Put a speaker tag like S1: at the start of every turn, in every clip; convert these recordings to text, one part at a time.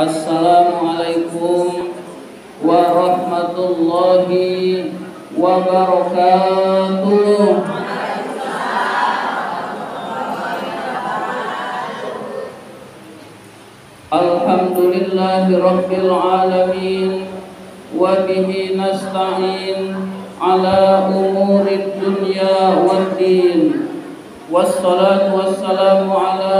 S1: Assalamualaikum warahmatullahi wabarakatuh. Alhamdulillahi rabbil alamin wa bihi nasta'in ala umuri dunya waddin والصلاة والسلام على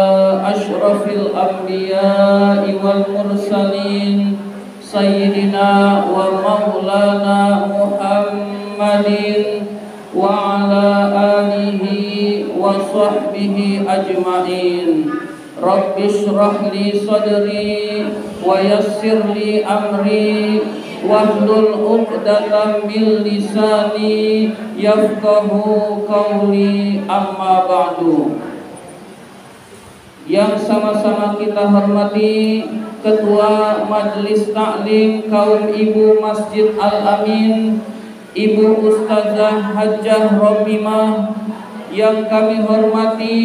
S1: أشرف الأنبياء والمرسلين سيدنا ومولانا محمد وعلى آله وصحبه أجمعين. Rabbi syrah li sadri wa yassir li amri wahlul 'uqdatam min lisani Yafkahu, qawli. Amma ba'du. Yang sama-sama kita hormati Ketua Majelis Taklim Kaum Ibu Masjid Al-Amin Ibu Ustazah Hajjah Romimah yang kami hormati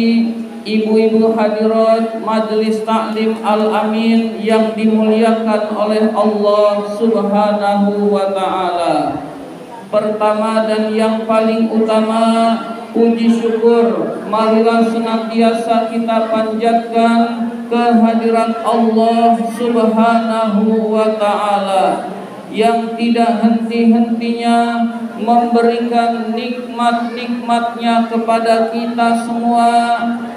S1: ibu-ibu hadirat Majelis Taklim Al-Amin yang dimuliakan oleh Allah Subhanahu wa taala. Pertama dan yang paling utama puji syukur marilah senantiasa kita panjatkan kehadiran Allah Subhanahu wa taala yang tidak henti-hentinya memberikan nikmat-nikmatnya kepada kita semua.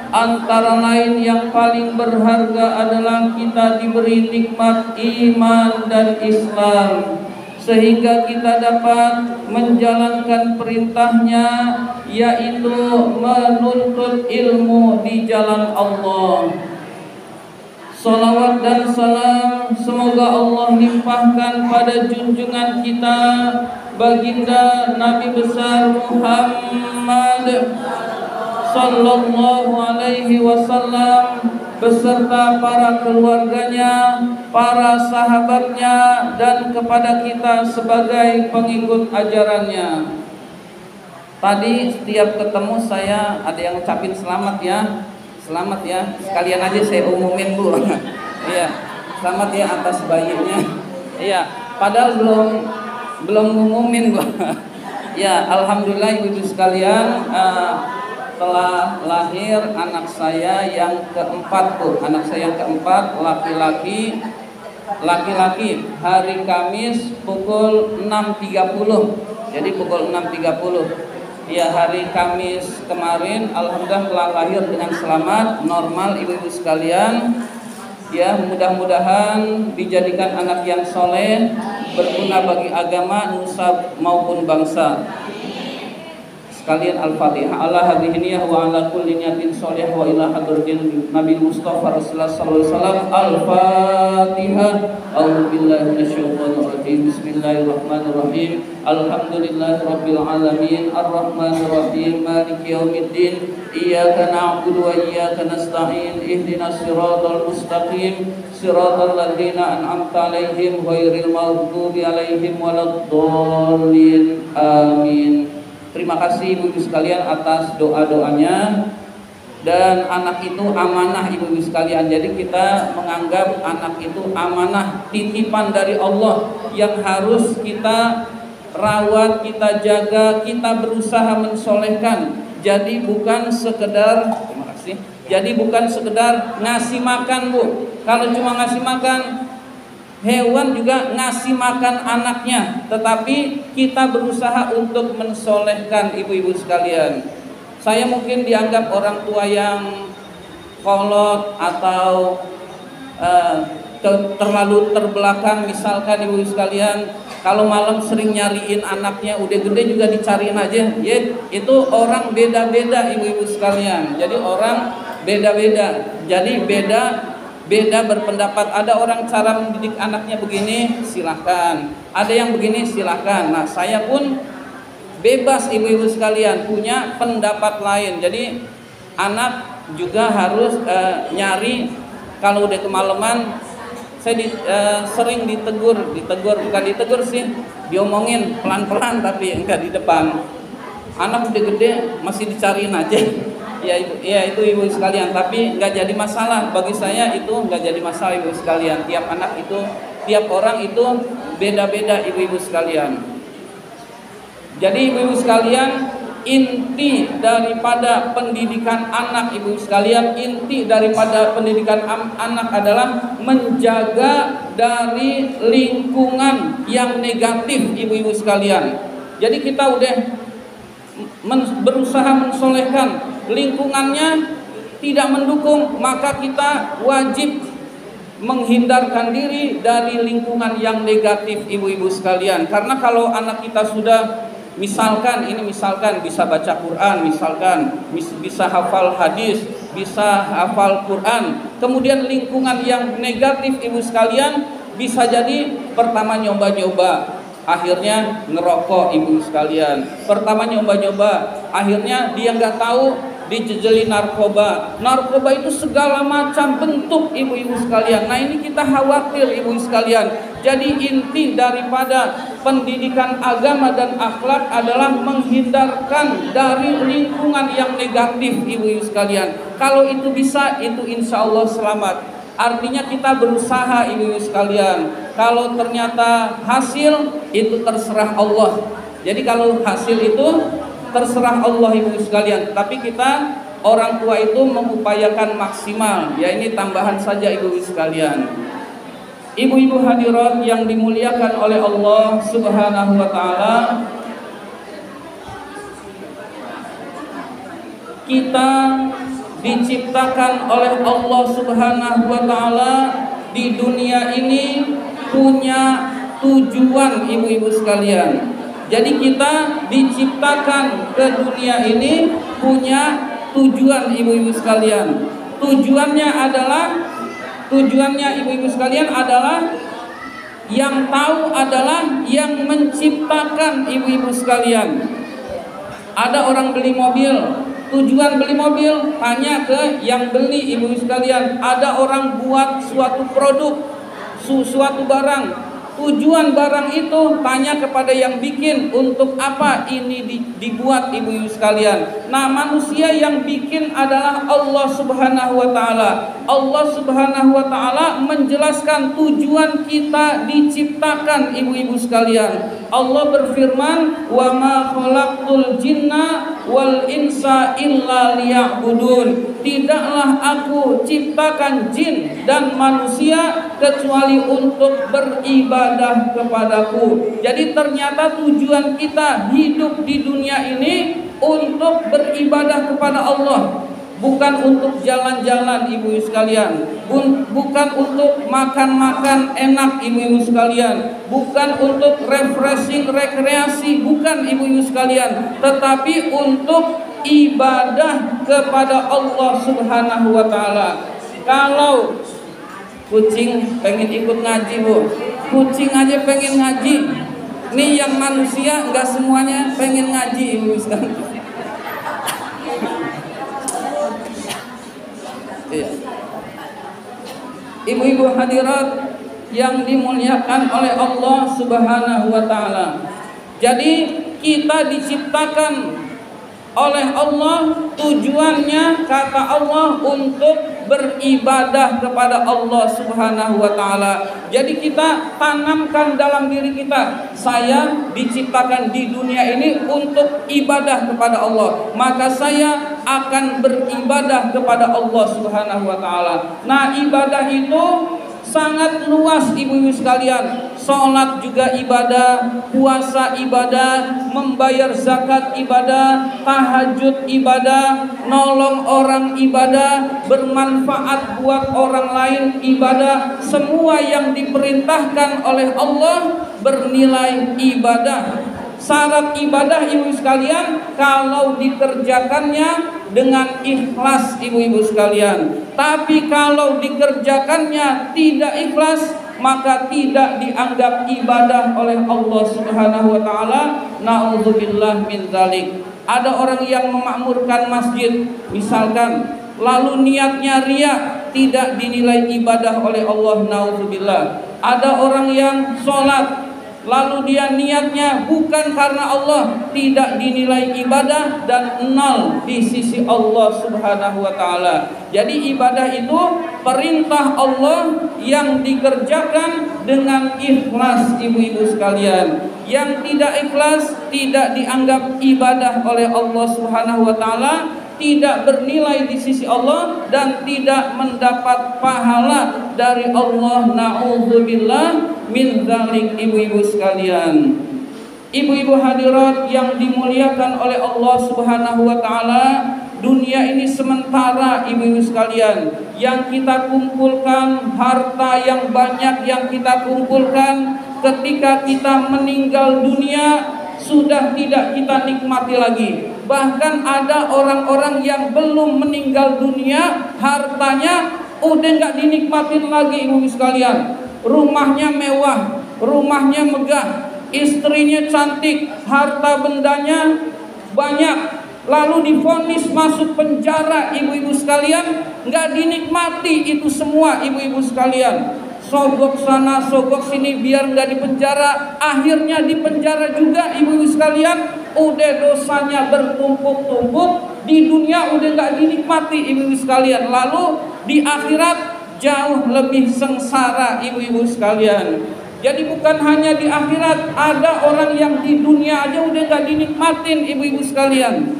S1: Antara lain yang paling berharga adalah kita diberi nikmat iman dan Islam. Sehingga kita dapat menjalankan perintahnya yaitu menuntut ilmu di jalan Allah Salawat dan salam semoga Allah limpahkan pada junjungan kita baginda Nabi besar Muhammad sallallahu alaihi wasallam beserta para keluarganya, para sahabatnya dan kepada kita sebagai pengikut ajarannya. Tadi setiap ketemu saya ada yang ucapin selamat ya. Selamat ya. Sekalian aja saya umumin, Bu. Iya. selamat ya atas bayinya. Iya, padahal belum belum umumin, Bu. ya, alhamdulillah Ibu sekalian uh, telah lahir anak saya yang keempat tuh anak saya yang keempat laki-laki laki-laki hari Kamis pukul 6.30 jadi pukul 6.30 ya hari Kamis kemarin Alhamdulillah telah lahir dengan selamat normal ibu-ibu sekalian. Ya mudah-mudahan dijadikan anak yang soleh berguna bagi agama nusa maupun bangsa Sekalian Al-Fatihah. Ala hadhihi wa ala kulli niyatin sholih wa ila hadratin Nabi Mustafa Rasulullah sallallahu alaihi wasallam. Al-Fatihah. A'udzu billahi minasyaitonir rajim Bismillahirrahmanirrahim. Alhamdulillahi rabbil alamin. Arrahmanir rahim Maliki yaumiddin. Iyyaka na'budu wa iyyaka nasta'in. Ihdinas siratal mustaqim. Siratal ladzina an'amta 'alaihim ghairil maghdubi 'alaihim waladdallin. Amin Terima kasih ibu-ibu sekalian atas doa-doanya dan anak itu amanah ibu-ibu sekalian. Jadi kita menganggap anak itu amanah titipan dari Allah yang harus kita rawat, kita jaga, kita berusaha mensolehkan. Jadi bukan sekedar terima kasih. Jadi bukan sekedar ngasih makan bu. Kalau cuma ngasih makan Hewan juga ngasih makan anaknya, tetapi kita berusaha untuk mensolehkan ibu-ibu sekalian. Saya mungkin dianggap orang tua yang kolot atau uh, terlalu terbelakang. Misalkan ibu sekalian kalau malam sering nyariin anaknya udah gede juga dicariin aja. Ya itu orang beda-beda ibu-ibu sekalian. Jadi orang beda-beda. Jadi beda beda berpendapat. Ada orang cara mendidik anaknya begini silahkan. Ada yang begini silahkan. Nah saya pun bebas ibu-ibu sekalian punya pendapat lain. Jadi anak juga harus uh, nyari kalau udah kemalaman saya di, uh, sering ditegur. Ditegur bukan ditegur sih diomongin pelan-pelan tapi enggak di depan. Anak udah gede masih dicariin aja ya itu ya itu ibu sekalian. Tapi nggak jadi masalah. Bagi saya itu nggak jadi masalah ibu sekalian. Tiap anak itu tiap orang itu beda-beda ibu-ibu sekalian. Jadi ibu-ibu sekalian inti daripada pendidikan anak ibu sekalian inti daripada pendidikan anak adalah menjaga dari lingkungan yang negatif ibu-ibu sekalian. Jadi kita udah berusaha mensolehkan lingkungannya tidak mendukung maka kita wajib menghindarkan diri dari lingkungan yang negatif ibu-ibu sekalian karena kalau anak kita sudah Misalkan ini misalkan bisa baca Quran, misalkan bisa hafal hadis, bisa hafal Quran. Kemudian lingkungan yang negatif ibu sekalian bisa jadi pertama nyoba-nyoba, akhirnya ngerokok ibu sekalian. Pertama nyoba-nyoba, akhirnya dia nggak tahu dijejeli narkoba. Narkoba itu segala macam bentuk ibu-ibu sekalian. Nah ini kita khawatir ibu sekalian. Jadi inti daripada pendidikan agama dan akhlak adalah menghindarkan dari lingkungan yang negatif ibu-ibu sekalian. Kalau itu bisa, itu insya Allah selamat. Artinya kita berusaha ibu-ibu sekalian. Kalau ternyata hasil itu terserah Allah. Jadi kalau hasil itu terserah Allah ibu sekalian. Tapi kita orang tua itu mengupayakan maksimal. Ya ini tambahan saja ibu sekalian. Ibu-ibu hadirat yang dimuliakan oleh Allah subhanahu wa ta'ala kita diciptakan oleh Allah subhanahu wa ta'ala di dunia ini punya tujuan ibu-ibu sekalian jadi kita diciptakan ke dunia ini punya tujuan ibu-ibu sekalian. Tujuannya adalah tujuannya ibu-ibu sekalian adalah yang tahu adalah yang menciptakan ibu-ibu sekalian. Ada orang beli mobil, tujuan beli mobil tanya ke yang beli ibu-ibu sekalian. Ada orang buat suatu produk, suatu barang, Tujuan barang itu tanya kepada yang bikin untuk apa ini dibuat ibu-ibu sekalian. Nah, manusia yang bikin adalah Allah Subhanahu wa taala. Allah Subhanahu wa taala menjelaskan tujuan kita diciptakan ibu-ibu sekalian. Allah berfirman, "Wa ma khalaqtul jinna wal insa illa liya'budun." Tidaklah aku ciptakan jin dan manusia kecuali untuk beribadah beribadah kepadaku. Jadi ternyata tujuan kita hidup di dunia ini untuk beribadah kepada Allah. Bukan untuk jalan-jalan ibu-ibu sekalian. Bukan untuk makan-makan enak ibu-ibu sekalian. Bukan untuk refreshing, rekreasi Bukan ibu-ibu sekalian. Tetapi untuk ibadah kepada Allah subhanahu wa ta'ala. Kalau kucing pengen ikut ngaji bu kucing aja pengen ngaji nih yang manusia nggak semuanya pengen ngaji ibu iya. Ibu-ibu hadirat yang dimuliakan oleh Allah Subhanahu wa taala. Jadi kita diciptakan oleh Allah tujuannya kata Allah untuk beribadah kepada Allah Subhanahu wa taala. Jadi kita tanamkan dalam diri kita, saya diciptakan di dunia ini untuk ibadah kepada Allah. Maka saya akan beribadah kepada Allah Subhanahu wa taala. Nah, ibadah itu sangat luas ibu-ibu sekalian. Sholat juga ibadah puasa ibadah membayar zakat ibadah tahajud ibadah nolong orang ibadah bermanfaat buat orang lain ibadah. Semua yang diperintahkan oleh Allah bernilai ibadah syarat ibadah ibu sekalian kalau dikerjakannya dengan ikhlas ibu-ibu sekalian. Tapi kalau dikerjakannya tidak ikhlas maka tidak dianggap ibadah oleh Allah Subhanahu wa taala. Naudzubillah min zalik. Ada orang yang memakmurkan masjid misalkan lalu niatnya ria tidak dinilai ibadah oleh Allah naudzubillah ada orang yang sholat lalu dia niatnya bukan karena Allah tidak dinilai ibadah dan nol di sisi Allah Subhanahu wa taala. Jadi ibadah itu perintah Allah yang dikerjakan dengan ikhlas ibu-ibu sekalian. Yang tidak ikhlas tidak dianggap ibadah oleh Allah Subhanahu wa taala tidak bernilai di sisi Allah dan tidak mendapat pahala dari Allah naudzubillah min dzalik ibu-ibu sekalian. Ibu-ibu hadirat yang dimuliakan oleh Allah Subhanahu wa taala, dunia ini sementara ibu-ibu sekalian. Yang kita kumpulkan harta yang banyak yang kita kumpulkan ketika kita meninggal dunia sudah tidak kita nikmati lagi. Bahkan ada orang-orang yang belum meninggal dunia, hartanya udah nggak dinikmatin lagi ibu sekalian. Rumahnya mewah, rumahnya megah, istrinya cantik, harta bendanya banyak. Lalu difonis masuk penjara ibu-ibu sekalian, nggak dinikmati itu semua ibu-ibu sekalian. Sogok sana sogok sini biar nggak dipenjara akhirnya dipenjara juga ibu-ibu sekalian. Udah dosanya bertumpuk-tumpuk. Di dunia udah nggak dinikmati ibu-ibu sekalian. Lalu di akhirat jauh lebih sengsara ibu-ibu sekalian. Jadi bukan hanya di akhirat ada orang yang di dunia aja udah nggak dinikmatin ibu-ibu sekalian.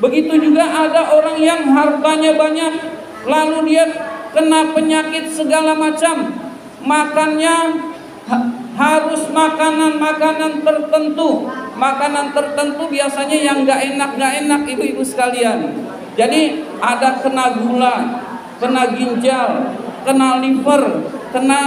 S1: Begitu juga ada orang yang hartanya banyak lalu dia kena penyakit segala macam. Makannya harus makanan-makanan tertentu. Makanan tertentu biasanya yang nggak enak nggak enak ibu-ibu sekalian. Jadi ada kena gula kena ginjal kena liver kena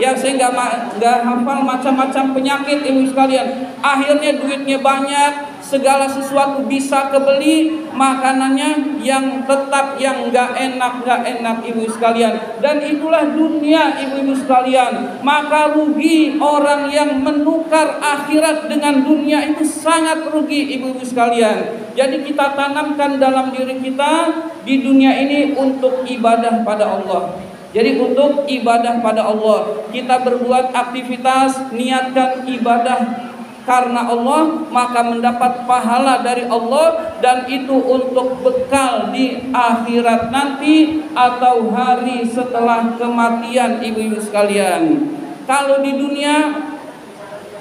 S1: ya saya nggak nggak hafal macam-macam penyakit ibu sekalian. Akhirnya duitnya banyak segala sesuatu bisa kebeli makanannya yang tetap yang nggak enak nggak enak ibu sekalian. Dan itulah dunia ibu-ibu sekalian. Maka rugi orang yang menukar akhirat dengan dunia itu sangat rugi ibu-ibu sekalian. Jadi kita tanamkan dalam diri kita di dunia ini untuk ibadah pada Allah jadi untuk ibadah pada Allah kita berbuat aktivitas niatkan ibadah karena Allah maka mendapat pahala dari Allah dan itu untuk bekal di akhirat nanti atau hari setelah kematian ibu-ibu sekalian. Kalau di dunia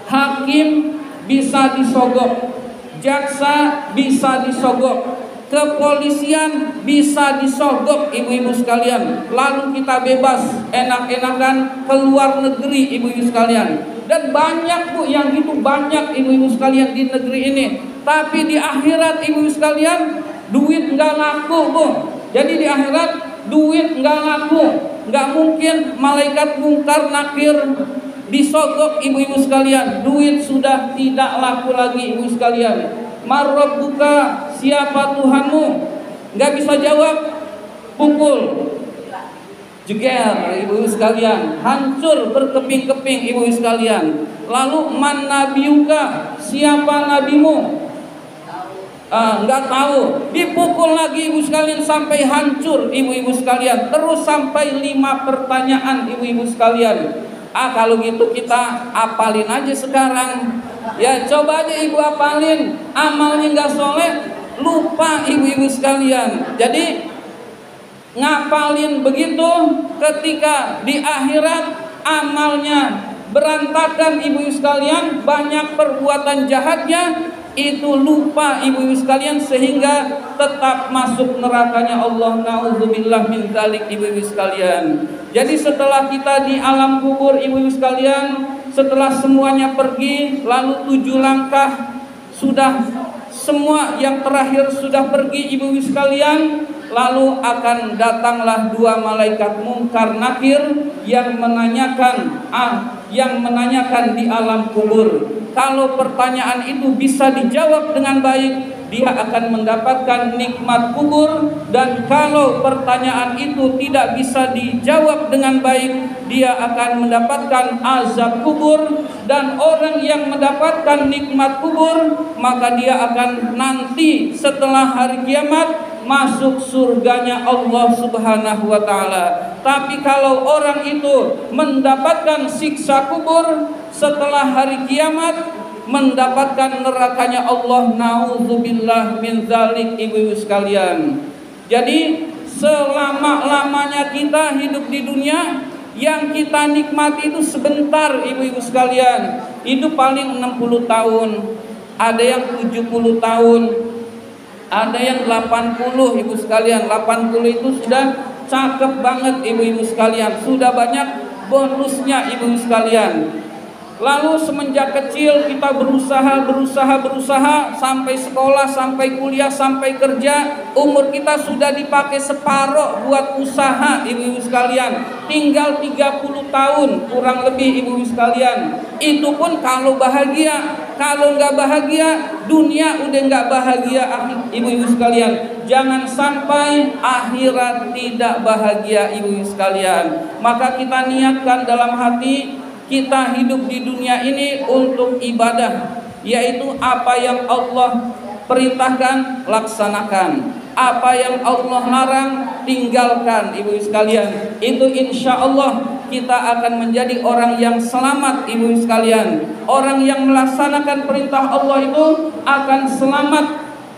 S1: hakim bisa disogok, jaksa bisa disogok, kepolisian bisa disogok ibu-ibu sekalian. Lalu kita bebas enak-enakan keluar negeri ibu-ibu sekalian. Dan banyak bu yang itu banyak ibu-ibu sekalian di negeri ini. Tapi di akhirat ibu sekalian duit nggak laku bu. Jadi di akhirat duit nggak laku. Nggak mungkin malaikat mungkar nakir disogok ibu-ibu sekalian. Duit sudah tidak laku lagi ibu sekalian. Marrob buka siapa Tuhanmu? Nggak bisa jawab. Pukul. Jeger ibu sekalian. Hancur berkeping-keping ibu sekalian. Lalu man nabiuka siapa nabimu? Ah, nggak tahu. Dipukul lagi ibu sekalian sampai hancur ibu-ibu sekalian. Terus sampai lima pertanyaan ibu-ibu sekalian ah kalau gitu kita apalin aja sekarang. Ya coba aja ibu apalin. Amalnya nggak soleh lupa ibu-ibu sekalian. Jadi ngapalin begitu ketika di akhirat amalnya berantakan ibu-ibu sekalian banyak perbuatan jahatnya itu lupa ibu-ibu sekalian sehingga tetap masuk nerakanya Allah. Naudzubillah min dzalik ibu-ibu sekalian. Jadi setelah kita di alam kubur ibu-ibu sekalian setelah semuanya pergi lalu tujuh langkah sudah semua yang terakhir sudah pergi ibu-ibu sekalian lalu akan datanglah dua malaikat mungkar nakir yang menanyakan ah yang menanyakan di alam kubur. Kalau pertanyaan itu bisa dijawab dengan baik dia akan mendapatkan nikmat kubur. Dan kalau pertanyaan itu tidak bisa dijawab dengan baik dia akan mendapatkan azab kubur. Dan orang yang mendapatkan nikmat kubur maka dia akan nanti setelah hari kiamat masuk surganya Allah Subhanahu wa taala. Tapi kalau orang itu mendapatkan siksa kubur setelah hari kiamat, mendapatkan nerakanya Allah naudzubillah min zalik ibu-ibu sekalian. Jadi selama-lamanya kita hidup di dunia yang kita nikmati itu sebentar ibu-ibu sekalian. Itu paling 60 tahun, ada yang 70 tahun, ada yang 80 ibu sekalian. 80 itu sudah cakep banget ibu-ibu sekalian. Sudah banyak bonusnya ibu-ibu sekalian. Lalu semenjak kecil kita berusaha, berusaha, berusaha. Sampai sekolah, sampai kuliah, sampai kerja, umur kita sudah dipakai separuh buat usaha ibu-ibu sekalian. Tinggal 30 tahun kurang lebih ibu-ibu sekalian. Itu pun kalau bahagia, kalau nggak bahagia, dunia udah nggak bahagia ibu-ibu sekalian. Jangan sampai akhirat tidak bahagia ibu-ibu sekalian. Maka kita niatkan dalam hati kita hidup di dunia ini untuk ibadah yaitu apa yang Allah perintahkan laksanakan apa yang Allah larang tinggalkan ibu sekalian. Itu insya Allah kita akan menjadi orang yang selamat ibu sekalian. Orang yang melaksanakan perintah Allah itu akan selamat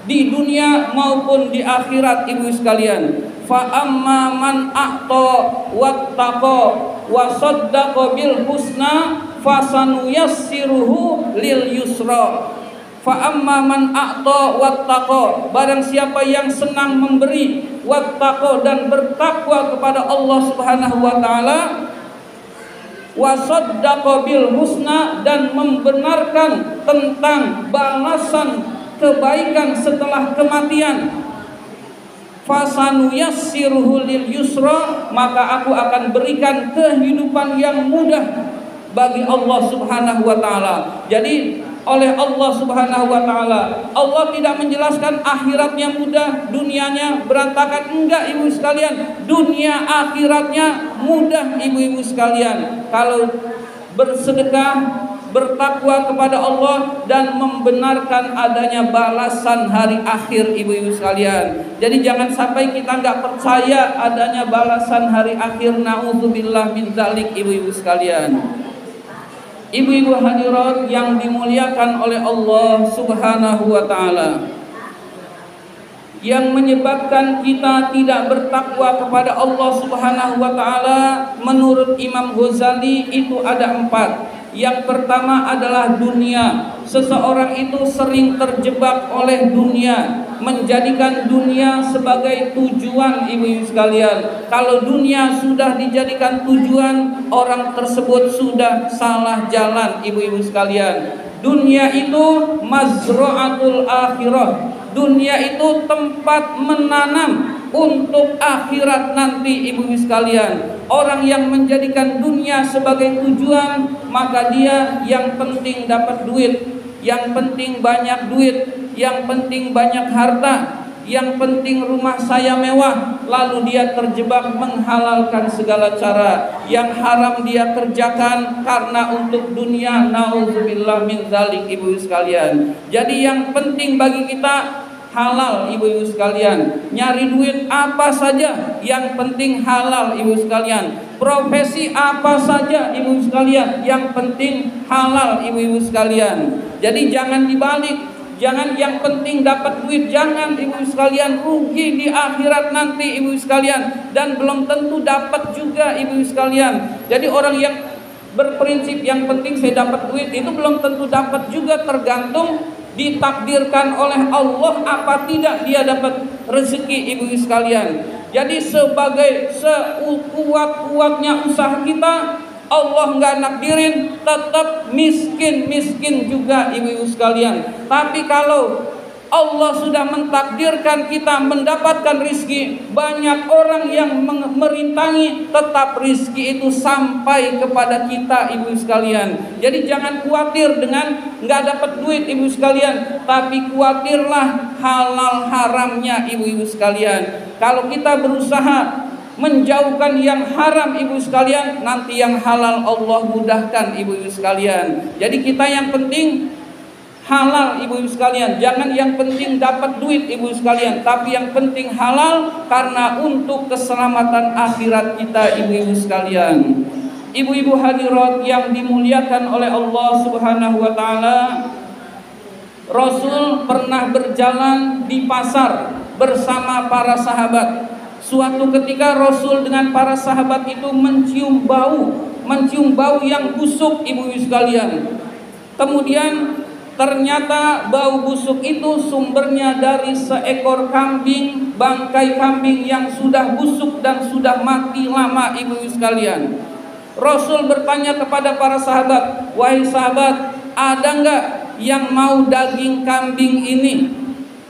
S1: di dunia maupun di akhirat ibu sekalian. Fa amma man a'ta wattaqa wa saddaqa bil husna fasanuyassiruhu lil yusra fa amma man a'ta wattaqa barang siapa yang senang memberi wattaqa dan bertakwa kepada Allah Subhanahu wa taala wa saddaqa bil husna dan membenarkan tentang balasan kebaikan setelah kematian fasanu yassirhu lil yusra maka aku akan berikan kehidupan yang mudah bagi Allah Subhanahu wa taala. Jadi oleh Allah Subhanahu wa taala. Allah tidak menjelaskan akhiratnya mudah, dunianya berantakan. Enggak, Ibu sekalian. Dunia akhiratnya mudah, Ibu-ibu sekalian. Kalau bersedekah bertakwa kepada Allah dan membenarkan adanya balasan hari akhir ibu-ibu sekalian. Jadi jangan sampai kita nggak percaya adanya balasan hari akhir. Nauzubillah min zalik ibu-ibu sekalian. Ibu-ibu hadirat yang dimuliakan oleh Allah Subhanahu wa taala. Yang menyebabkan kita tidak bertakwa kepada Allah Subhanahu wa taala menurut Imam Ghazali itu ada empat. Yang pertama adalah dunia. Seseorang itu sering terjebak oleh dunia, menjadikan dunia sebagai tujuan ibu-ibu sekalian. Kalau dunia sudah dijadikan tujuan, orang tersebut sudah salah jalan ibu-ibu sekalian. Dunia itu mazra'atul akhirah. Dunia itu tempat menanam untuk akhirat nanti ibu-ibu sekalian. Orang yang menjadikan dunia sebagai tujuan, maka dia yang penting dapat duit, yang penting banyak duit, yang penting banyak harta, yang penting rumah saya mewah, lalu dia terjebak menghalalkan segala cara yang haram dia kerjakan karena untuk dunia. Nauzubillah min zalik ibu sekalian. Jadi yang penting bagi kita halal ibu-ibu sekalian. Nyari duit apa saja yang penting halal ibu sekalian. Profesi apa saja ibu sekalian yang penting halal ibu-ibu sekalian. Jadi jangan dibalik. Jangan yang penting dapat duit jangan ibu sekalian. Rugi di akhirat nanti ibu sekalian. Dan belum tentu dapat juga ibu sekalian. Jadi orang yang berprinsip yang penting saya dapat duit itu belum tentu dapat juga tergantung ditakdirkan oleh Allah apa tidak dia dapat rezeki ibu sekalian. Jadi sebagai sekuat-kuatnya usaha kita Allah nggak nakdirin tetap miskin miskin juga ibu-ibu sekalian. Tapi kalau Allah sudah mentakdirkan kita mendapatkan rizki. Banyak orang yang merintangi Tetap rizki itu sampai kepada kita ibu sekalian. Jadi jangan khawatir dengan nggak dapat duit ibu sekalian. Tapi khawatirlah halal haramnya ibu-ibu sekalian. Kalau kita berusaha menjauhkan yang haram ibu sekalian Nanti yang halal Allah mudahkan ibu-ibu sekalian. Jadi kita yang penting halal ibu-ibu sekalian. Jangan yang penting dapat duit ibu sekalian. Tapi yang penting halal karena untuk keselamatan akhirat kita ibu-ibu sekalian. Ibu-ibu hadirat yang dimuliakan oleh Allah Subhanahu wa taala. Rasul pernah berjalan di pasar bersama para sahabat. Suatu ketika Rasul dengan para sahabat itu mencium bau mencium bau yang busuk ibu-ibu sekalian. Kemudian Ternyata bau busuk itu sumbernya dari seekor kambing, bangkai kambing yang sudah busuk dan sudah mati lama ibu sekalian. Rasul bertanya kepada para sahabat, wahai sahabat, ada nggak yang mau daging kambing ini?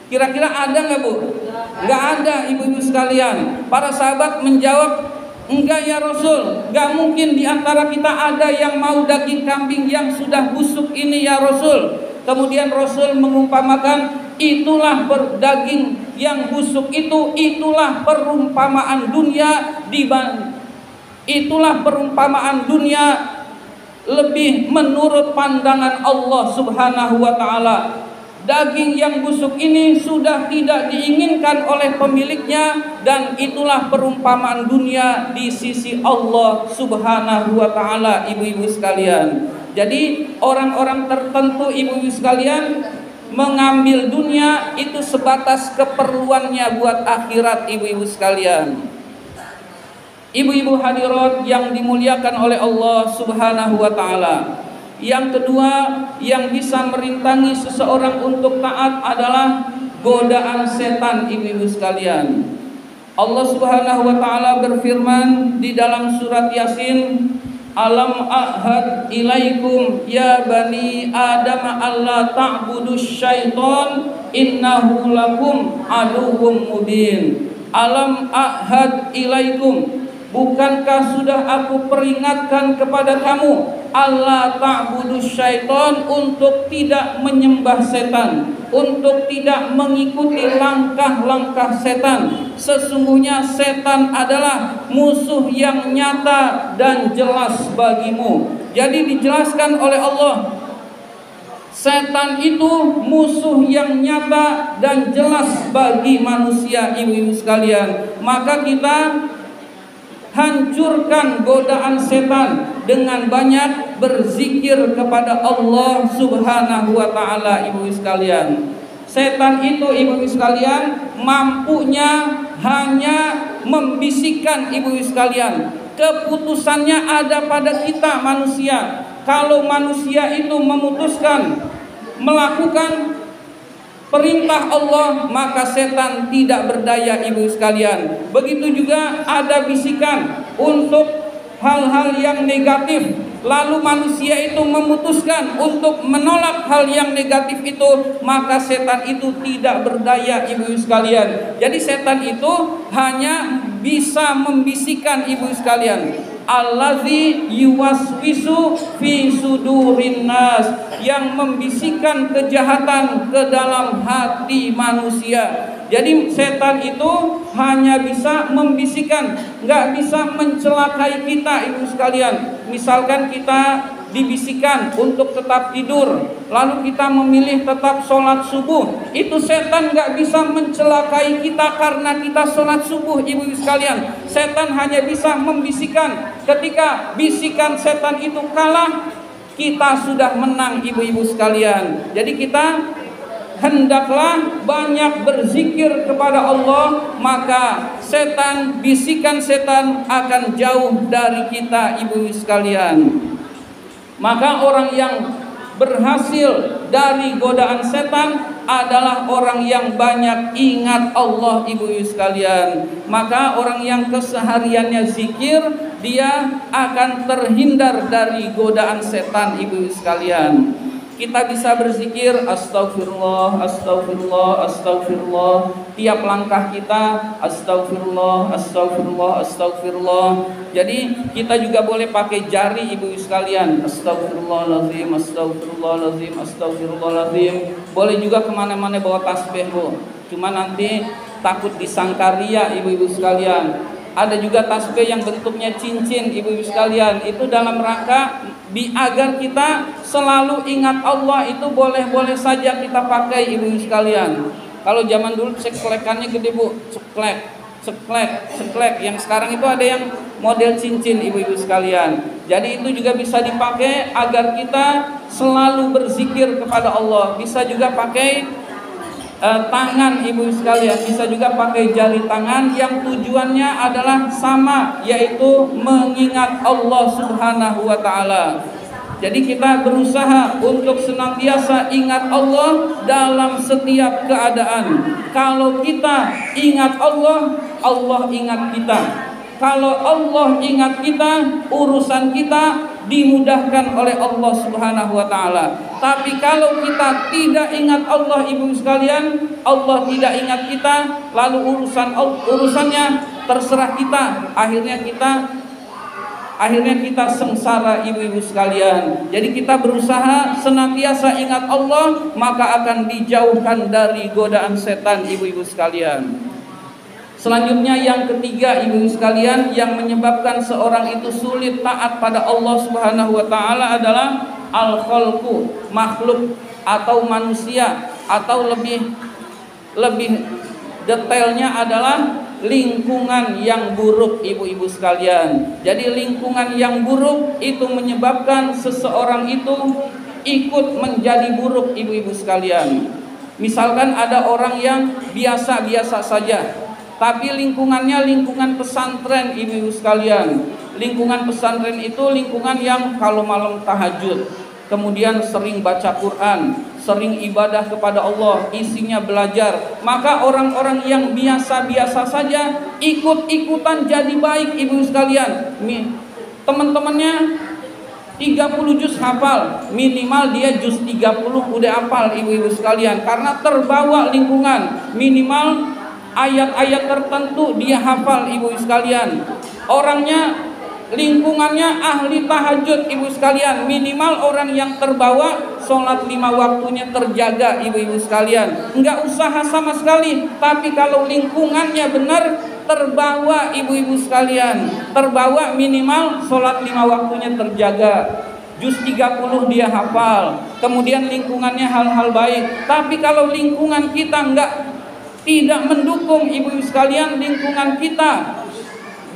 S1: Kira-kira ada nggak bu? Nggak ada ibu-ibu sekalian. Para sahabat menjawab, enggak ya Rasul. Nggak mungkin di antara kita ada yang mau daging kambing yang sudah busuk ini ya Rasul. Kemudian Rasul mengumpamakan itulah berdaging yang busuk itu itulah perumpamaan dunia di itulah perumpamaan dunia lebih menurut pandangan Allah Subhanahu wa taala. Daging yang busuk ini sudah tidak diinginkan oleh pemiliknya dan itulah perumpamaan dunia di sisi Allah Subhanahu wa taala ibu-ibu sekalian. Jadi orang-orang tertentu ibu-ibu sekalian mengambil dunia itu sebatas keperluannya buat akhirat ibu-ibu sekalian. Ibu-ibu hadirat yang dimuliakan oleh Allah Subhanahu wa taala. Yang kedua yang bisa merintangi seseorang untuk taat adalah godaan setan ibu-ibu sekalian. Allah Subhanahu wa taala berfirman di dalam surat Yasin Alam ahad ilaikum ya bani Adam alla ta'budu syaitan innahu lakum aduwwum mubin. Alam ahad ilaikum Bukankah sudah aku peringatkan kepada kamu Allah ta'budu syaitan untuk tidak menyembah setan Untuk tidak mengikuti langkah-langkah setan. Sesungguhnya setan adalah musuh yang nyata dan jelas bagimu. Jadi dijelaskan oleh Allah Setan itu musuh yang nyata dan jelas bagi manusia ibu-ibu sekalian. Maka kita hancurkan godaan setan dengan banyak berzikir kepada Allah Subhanahu wa taala ibu sekalian. Setan itu ibu sekalian mampunya hanya membisikkan ibu sekalian. Keputusannya ada pada kita manusia. Kalau manusia itu memutuskan melakukan perintah Allah maka setan tidak berdaya ibu sekalian. Begitu juga ada bisikan untuk hal-hal yang negatif. Lalu manusia itu memutuskan untuk menolak hal yang negatif itu maka setan itu tidak berdaya ibu sekalian. Jadi setan itu hanya bisa membisikkan ibu sekalian allazi yuwaswisu fi sudurin nas yang membisikkan kejahatan ke dalam hati manusia. Jadi setan itu hanya bisa membisikkan, nggak bisa mencelakai kita ibu sekalian. Misalkan kita dibisikkan untuk tetap tidur. Lalu kita memilih tetap sholat subuh. Itu setan nggak bisa mencelakai kita karena kita sholat subuh ibu-ibu sekalian. Setan hanya bisa membisikkan. Ketika bisikan setan itu kalah kita sudah menang ibu-ibu sekalian. Jadi kita hendaklah banyak berzikir kepada Allah maka setan bisikan setan akan jauh dari kita ibu-ibu sekalian maka orang yang berhasil dari godaan setan adalah orang yang banyak ingat Allah ibu-ibu sekalian. Maka orang yang kesehariannya zikir dia akan terhindar dari godaan setan ibu-ibu sekalian kita bisa berzikir astagfirullah astagfirullah astagfirullah tiap langkah kita astagfirullah astagfirullah astagfirullah jadi kita juga boleh pakai jari ibu sekalian. Astagfirullahaladzim astagfirullahaladzim astagfirullahaladzim boleh juga ke mana-mana bawa tasbih bu. Cuma nanti takut disangka ria ibu-ibu sekalian ada juga tasbih yang bentuknya cincin ibu-ibu sekalian. Itu dalam rangka bi agar kita selalu ingat Allah itu boleh-boleh saja kita pakai ibu-ibu sekalian. Kalau zaman dulu seklekannya gede bu. Ceklek ceklek ceklek. Yang sekarang itu ada yang model cincin ibu-ibu sekalian. Jadi itu juga bisa dipakai agar kita selalu berzikir kepada Allah. Bisa juga pakai eh, tangan ibu sekalian bisa juga pakai jari tangan yang tujuannya adalah sama yaitu mengingat Allah Subhanahu wa taala. Jadi kita berusaha untuk senantiasa ingat Allah dalam setiap keadaan. Kalau kita ingat Allah, Allah ingat kita. Kalau Allah ingat kita, urusan kita dimudahkan oleh Allah Subhanahu wa taala. Tapi kalau kita tidak ingat Allah Ibu sekalian, Allah tidak ingat kita, lalu urusan urusannya terserah kita. Akhirnya kita akhirnya kita sengsara ibu-ibu sekalian. Jadi kita berusaha senantiasa ingat Allah, maka akan dijauhkan dari godaan setan ibu-ibu sekalian. Selanjutnya yang ketiga ibu sekalian yang menyebabkan seorang itu sulit taat pada Allah Subhanahu wa taala adalah al khalqu, makhluk atau manusia atau lebih lebih detailnya adalah lingkungan yang buruk ibu-ibu sekalian. Jadi lingkungan yang buruk itu menyebabkan seseorang itu ikut menjadi buruk ibu-ibu sekalian. Misalkan ada orang yang biasa-biasa saja, tapi lingkungannya lingkungan pesantren ibu-ibu sekalian. Lingkungan pesantren itu lingkungan yang kalau malam tahajud, kemudian sering baca Quran, sering ibadah kepada Allah, isinya belajar. Maka orang-orang yang biasa-biasa saja ikut-ikutan jadi baik ibu sekalian. Teman-temannya 30 juz hafal minimal dia juz 30 udah hafal ibu-ibu sekalian karena terbawa lingkungan minimal ayat-ayat tertentu dia hafal ibu sekalian. Orangnya lingkungannya ahli tahajud ibu sekalian. Minimal orang yang terbawa sholat lima waktunya terjaga ibu-ibu sekalian. Nggak usaha sama sekali tapi kalau lingkungannya benar terbawa ibu-ibu sekalian. Terbawa minimal sholat lima waktunya terjaga. Jus 30 dia hafal. Kemudian lingkungannya hal-hal baik. Tapi kalau lingkungan kita nggak tidak mendukung ibu-ibu sekalian lingkungan kita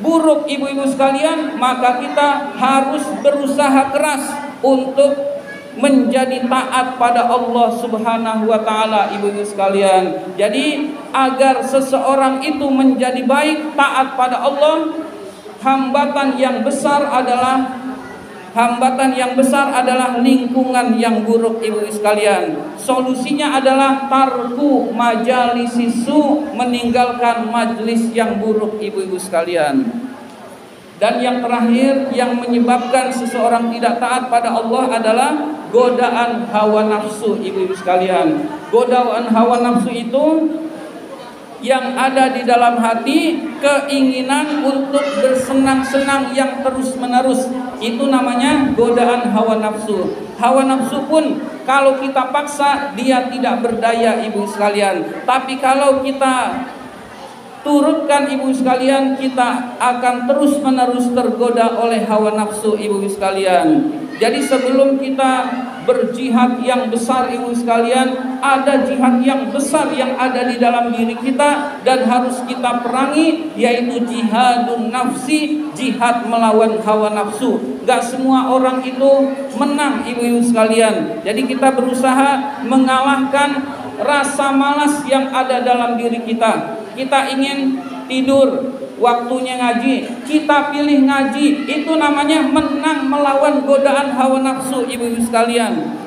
S1: buruk ibu-ibu sekalian maka kita harus berusaha keras untuk menjadi taat pada Allah Subhanahu wa taala ibu-ibu sekalian. Jadi agar seseorang itu menjadi baik taat pada Allah hambatan yang besar adalah hambatan yang besar adalah lingkungan yang buruk ibu sekalian. Solusinya adalah tarku majalis su meninggalkan majlis yang buruk ibu-ibu sekalian. Dan yang terakhir yang menyebabkan seseorang tidak taat pada Allah adalah godaan hawa nafsu ibu-ibu sekalian. Godaan hawa nafsu itu yang ada di dalam hati keinginan untuk bersenang-senang yang terus-menerus. Itu namanya godaan hawa nafsu. Hawa nafsu pun kalau kita paksa dia tidak berdaya ibu sekalian. Tapi kalau kita turutkan ibu sekalian kita akan terus-menerus tergoda oleh hawa nafsu ibu sekalian. Jadi sebelum kita berjihad yang besar ibu sekalian. Ada jihad yang besar yang ada di dalam diri kita dan harus kita perangi yaitu jihadun nafsi jihad melawan hawa nafsu. Gak semua orang itu menang ibu-ibu sekalian. Jadi kita berusaha mengalahkan rasa malas yang ada dalam diri kita. Kita ingin tidur waktunya ngaji, kita pilih ngaji, itu namanya menang melawan godaan hawa nafsu ibu-ibu sekalian.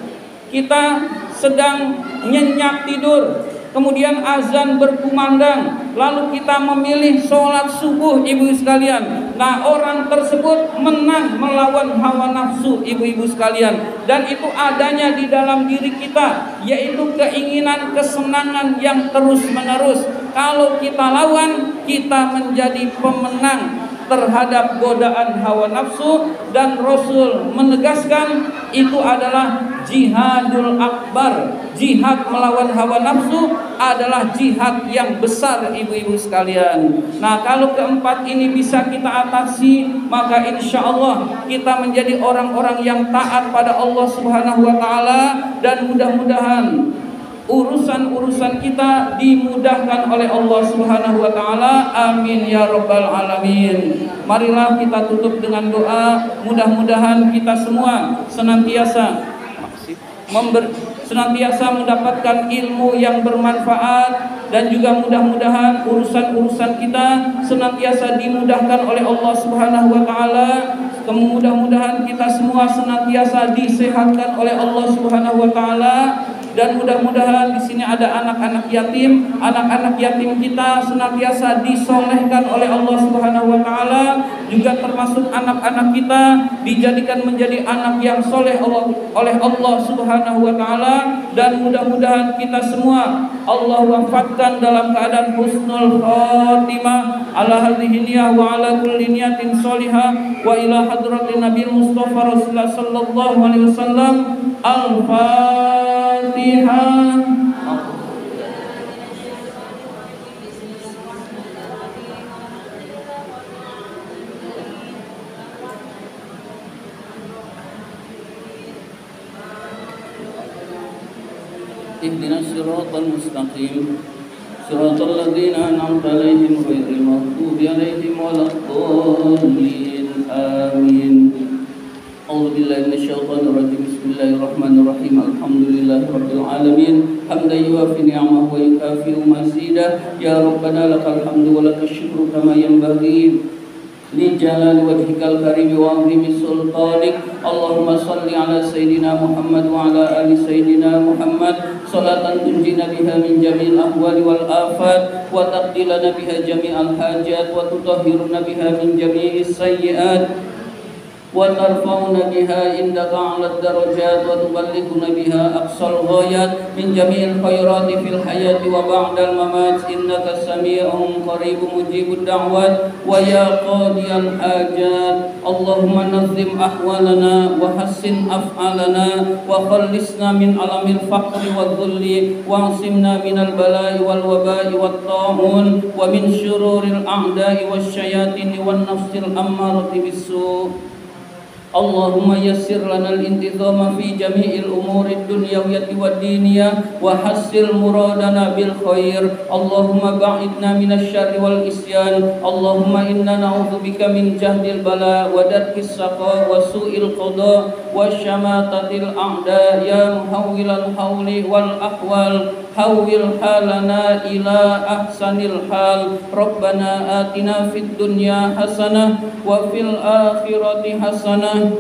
S1: Kita sedang nyenyak tidur, kemudian azan berkumandang, lalu kita memilih sholat subuh ibu sekalian. Nah orang tersebut menang melawan hawa nafsu ibu-ibu sekalian. Dan itu adanya di dalam diri kita, yaitu keinginan kesenangan yang terus menerus. Kalau kita lawan, kita menjadi pemenang terhadap godaan hawa nafsu dan Rasul menegaskan itu adalah jihadul akbar. Jihad melawan hawa nafsu adalah jihad yang besar ibu-ibu sekalian. Nah, kalau keempat ini bisa kita atasi, maka insya Allah kita menjadi orang-orang yang taat pada Allah Subhanahu wa taala dan mudah-mudahan urusan-urusan kita dimudahkan oleh Allah Subhanahu wa taala. Amin ya rabbal alamin. Marilah kita tutup dengan doa, mudah-mudahan kita semua senantiasa member, senantiasa mendapatkan ilmu yang bermanfaat dan juga mudah-mudahan urusan-urusan kita senantiasa dimudahkan oleh Allah Subhanahu wa taala. Mudah-mudahan kita semua senantiasa disehatkan oleh Allah Subhanahu wa taala dan mudah-mudahan di sini ada anak-anak yatim, anak-anak yatim kita senantiasa disolehkan oleh Allah Subhanahu wa taala, juga termasuk anak-anak kita dijadikan menjadi anak yang soleh oleh Allah Subhanahu wa taala. Dan mudah-mudahan kita semua Allah wafatkan dalam keadaan husnul khatimah. Ala hadhihi wa ala kulli niyatin salihah wa ila hadratin Nabi Mustafa Rasulullah sallallahu alaihi wasallam al-fatihah الفاتحة اهدنا الصراط المستقيم صراط الذين أنعمت عليهم غير المغضوب عليهم ولا الضالين آمين أعوذ بالله من الشيطان الرجيم بسم الله الرحمن الرحيم الحمد لله رب العالمين حمدا يوافي نعمه ويكافئ مزيدا يا ربنا لك الحمد ولك الشكر كما ينبغي لجلال وجهك الكريم وعظيم سلطانك اللهم صل على سيدنا محمد وعلى ال سيدنا محمد صلاة تنجينا بها من جميع الأهوال والآفات وتقضي لنا بها جميع الحاجات وتطهرنا بها من جميع السيئات وترفعنا بها عندك أعلى الدرجات وتبلغنا بها أقصى الغايات من جميع الخيرات في الحياة وبعد الممات. إنك سميع قريب مجيب الدعوات ويا قاضي الحاجات. اللهم نظم أحوالنا وحسن أفعالنا وخلصنا من ألم الفقر والذل واعصمنا من البلاء والوباء والطاعون ومن شرور الأعداء والشياطين والنفس الأمارة بالسوء. اللهم يسر لنا الانتظام في جميع الأمور الدنيوية والدينية وحسن مرادنا بالخير اللهم بعدنا من الشر والإسيان اللهم إنا نعوذ بك من جهد البلاء ودرك السقاء وسوء القضاء وشماتة الأعداء يا محول الحول والأحوال hawil halana ila ahsanil hal. Rabbana atina fid dunya hasanah wa fil akhirati hasanah.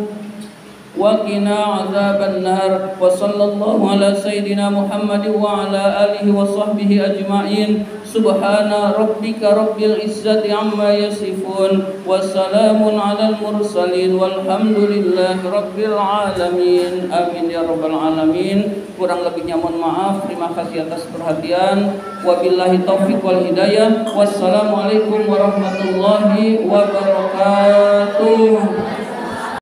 S1: وقنا عذاب النار وصلى الله على سيدنا محمد وعلى آله وصحبه أجمعين سبحان ربك رب العزة عما يصفون وسلام على المرسلين والحمد لله رب العالمين آمين يا رب العالمين kurang lebihnya mohon maaf terima kasih atas perhatian wabillahi taufik wal hidayah wassalamualaikum warahmatullahi wabarakatuh